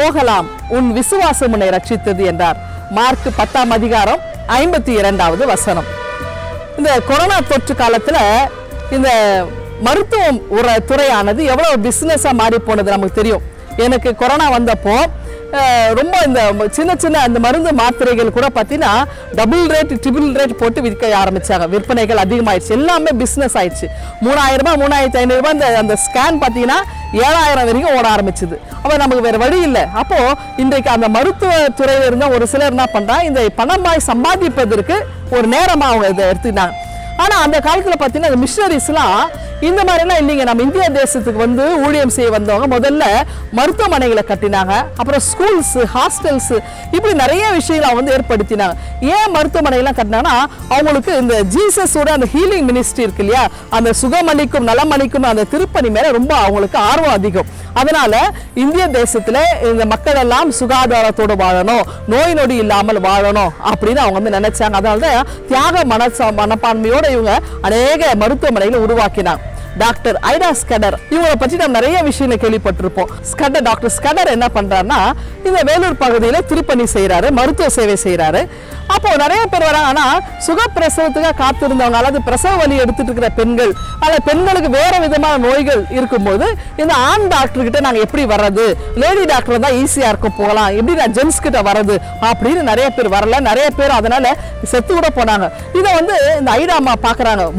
போகலாம். உன் விசுவாசம் உன்னை ரட்சித்தது என்றார். மார்க் பத்தாம் அதிகாரம் ஐம்பத்தி இரண்டாவது வசனம். இந்த கொரோனா தொற்று காலத்தில் இந்த மருத்துவம் துறையானது எவ்வளோ பிஸ்னஸாக மாறி போனது நமக்கு தெரியும். எனக்கு கொரோனா வந்தப்போ ரொம்ப இந்த சின்ன சின்ன அந்த மருந்து மாத்திரைகள் கூட பார்த்தீங்கன்னா டபுள் ரேட் ட்ரிபிள் ரேட் போட்டு விற்க ஆரம்பிச்சாங்க. விற்பனைகள் அதிகமாகிடுச்சு எல்லாமே பிஸ்னஸ் ஆயிடுச்சு. மூணாயிரம் ரூபாய் மூணாயிரத்தி ஐநூறுரூபா இந்த அந்த ஸ்கேன் பார்த்தீங்கன்னா ஏழாயிரம் வரைக்கும் ஓட ஆரம்பிச்சுது. அப்போ நமக்கு வேறு வழி இல்லை. அப்போது இன்றைக்கு அந்த மருத்துவ துறையில் இருந்தால் ஒரு சிலர் என்ன பண்றா இந்த பணமாய் சம்பாதிப்பதற்கு ஒரு நேரமாக அவங்க இதை எடுத்துக்கிட்டாங்க. ஆனால் அந்த காலத்தில் பார்த்தீங்கன்னா இந்த மிஷினரிஸ்லாம் இந்த மாதிரிலாம் இல்லைங்க. நம்ம இந்தியா தேசத்துக்கு வந்து ஊழியம் செய்ய வந்தவங்க முதல்ல மருத்துவமனைகளை கட்டினாங்க. அப்புறம் ஸ்கூல்ஸ் ஹாஸ்டல்ஸ் இப்படி நிறைய விஷயங்களை அவங்க வந்து ஏற்படுத்தினாங்க. ஏன் மருத்துவமனைகள்லாம் கட்டினாங்கன்னா அவங்களுக்கு இந்த ஜீசஸோட அந்த ஹீலிங் மினிஸ்ட்ரி இருக்கு இல்லையா? அந்த சுகமளிக்கும் நலமளிக்கும் அந்த திருப்பணி மேலே ரொம்ப அவங்களுக்கு ஆர்வம் அதிகம். அதனால இந்திய தேசத்தில் இந்த மக்கள் எல்லாம் சுகாதாரத்தோடு வாழணும் நோய் நொடி இல்லாமல் வாழணும் அப்படின்னு அவங்க வந்து நினைச்சாங்க. அதனால தான் தியாக மனச மனப்பான்மையோட இவங்க அநேக மருத்துவமனைகளை உருவாக்கினாங்க. டாக்டர் ஐடா ஸ்கடர். இவங்களை பற்றி நம்ம நிறைய விஷயங்களை கேள்விப்பட்டிருப்போம். ஸ்கடர் டாக்டர் ஸ்கடர் என்ன பண்ணுறாருன்னா இந்த வேலூர் பகுதியில் திருப்பணி செய்கிறாரு மருத்துவ சேவை செய்கிறாரு நிறைய பேர் வராங்க. ஆனால் சுகப்பிரசவத்துக்காக காத்திருந்தவங்க அல்லது பிரசவ வலி எடுத்துட்டு இருக்கிற பெண்கள் அல்ல பெண்களுக்கு வேற விதமான நோய்கள் இருக்கும்போது இந்த ஆண் டாக்டர் கிட்ட நாங்கள் எப்படி வர்றது? லேடி டாக்டர் தான் ஈஸியாக இருக்கும் போகலாம். எப்படி நான் ஜென்ஸ் கிட்ட வர்றது? அப்படின்னு நிறைய பேர் வரல. நிறைய பேர் அதனால செத்து கூட போனாங்க. இதை வந்து இந்த ஐடா அம்மா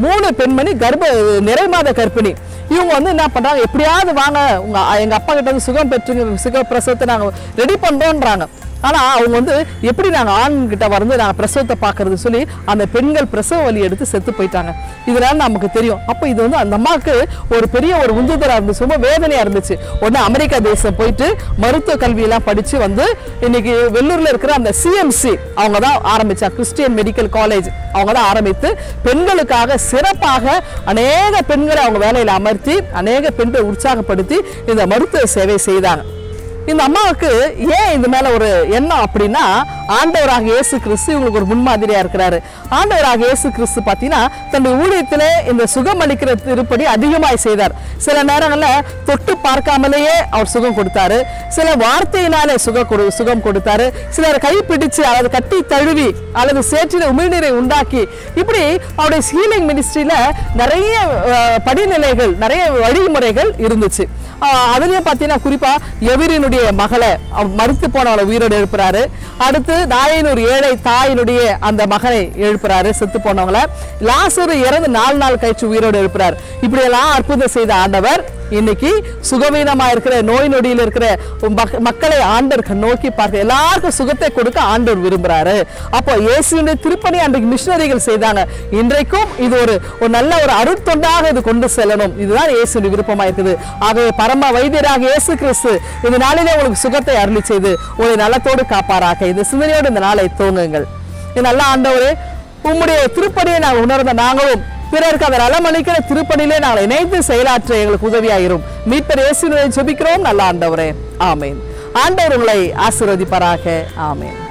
மூணு பெண்மணி கர்ப்ப நிறைமாத கர்ப்பிணி. இவங்க வந்து என்ன பண்ணுறாங்க எப்படியாவது வாங்க. உங்கள் எங்கள் அப்பா கிட்ட வந்து சுகம் பெற்றுங்க சுக பிரசவத்தை நாங்கள் ரெடி பண்ணுறோன்றாங்க ஆனால் அவங்க வந்து எப்படி நாங்கள் ஆண்கிட்ட வந்து நாங்கள் பிரசவத்தை பார்க்கறது சொல்லி அந்த பெண்கள் பிரசவ வலி எடுத்து செத்து போயிட்டாங்க. இதனால நமக்கு தெரியும். அப்போ இது வந்து அந்த அம்மாவுக்கு ஒரு பெரிய ஒரு உந்துதராக இருந்துச்சு. ரொம்ப வேதனையாக இருந்துச்சு. ஒன்று அமெரிக்கா தேசம் போயிட்டு மருத்துவ கல்வியெல்லாம் படித்து வந்து இன்னைக்கு வெள்ளூரில் இருக்கிற அந்த சிஎம்சி அவங்க தான் ஆரம்பித்தா கிறிஸ்டியன் மெடிக்கல் காலேஜ் அவங்க தான் ஆரம்பித்து பெண்களுக்காக சிறப்பாக அநேக பெண்களை அவங்க வேலையில் அமர்த்தி அநேக பெண்களை உற்சாகப்படுத்தி இந்த மருத்துவ சேவை செய்தாங்க. இந்த அம்மாவுக்கு ஏன் இது மேல ஒரு எண்ணம் அப்படின்னா ஆண்டவராக இயேசு கிறிஸ்து இவங்களுக்கு ஒரு முன்மாதிரியா இருக்கிறாரு. ஆண்டவராக இயேசு கிறிஸ்து பார்த்தீங்கன்னா தன்னுடைய ஊழியத்தில் இந்த சுகம் அளிக்கிற திருப்படி அதிகமாய் செய்தார். சில நேரங்களில் தொட்டு பார்க்காமலேயே அவர் சுகம் கொடுத்தாரு. சில வார்த்தையினாலே சுக கொடு சுகம் கொடுத்தாரு. சிலர் கை பிடிச்சு அல்லது கட்டி தழுவி அல்லது சேற்றில உமிழ்நீரை உண்டாக்கி இப்படி அவருடைய ஹீலிங் மினிஸ்ட்ரியில நிறைய படிநிலைகள் நிறைய வழிமுறைகள் இருந்துச்சு. அதுலேயும் அதுலயும் பார்த்தீங்கன்னா குறிப்பா எவிரினுடைய மகளை மறுத்து போனவளை உயிரோடு எழுப்புறாரு. அடுத்து தாயினூர் ஏழை தாயினுடைய அந்த மகனை எழுப்புறாரு. செத்து போனவங்கள. லாசரு இறந்து நாலு நாள் கழிச்சு உயிரோடு எழுப்புறாரு. இப்படியெல்லாம் அற்புதம் செய்த ஆண்டவர் இன்னைக்கு சுகவீனமா இருக்கிற நோய் நொடியில் இருக்கிற மக்களை ஆண்டவர் நோக்கி பார்க்க எல்லாருக்கும் சுகத்தை கொடுக்க ஆண்டவர் விரும்புறாரு. அப்போ இயேசுடைய திருப்பணி அன்றைக்கு மிஷினரிகள் செய்தாங்க. இன்றைக்கும் இது ஒரு ஒரு நல்ல ஒரு அருட்தொண்டாக இது கொண்டு செல்லணும். இதுதான் இயேசுடைய விருப்பமா இருக்குது. ஆகவே பரம வைத்தியராக இயேசு கிறிஸ்து இந்த நாளிலே உங்களுக்கு சுகத்தை அருளி செய்து உங்களை நலத்தோடு காப்பாராக. இந்த சிந்தனையோடு இந்த நாளை தூங்குங்கள் இது நல்ல ஆண்டவரே உம்முடைய திருப்பணியை நாங்கள் உணர்ந்த நாங்களும் பிறருக்கு அவர் அலமளிக்கிற திருப்பணியிலே நாங்கள் இணைந்து செயலாற்ற எங்களுக்கு உதவியாயிரும். மீட்பர் இயேசுவினை ஜெபிக்கிறோம். நல்ல ஆண்டவரே. ஆமேன். ஆண்டவர் உங்களை ஆசீர்வதிப்பாராக. ஆமேன்.